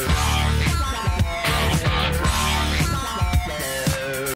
Bye.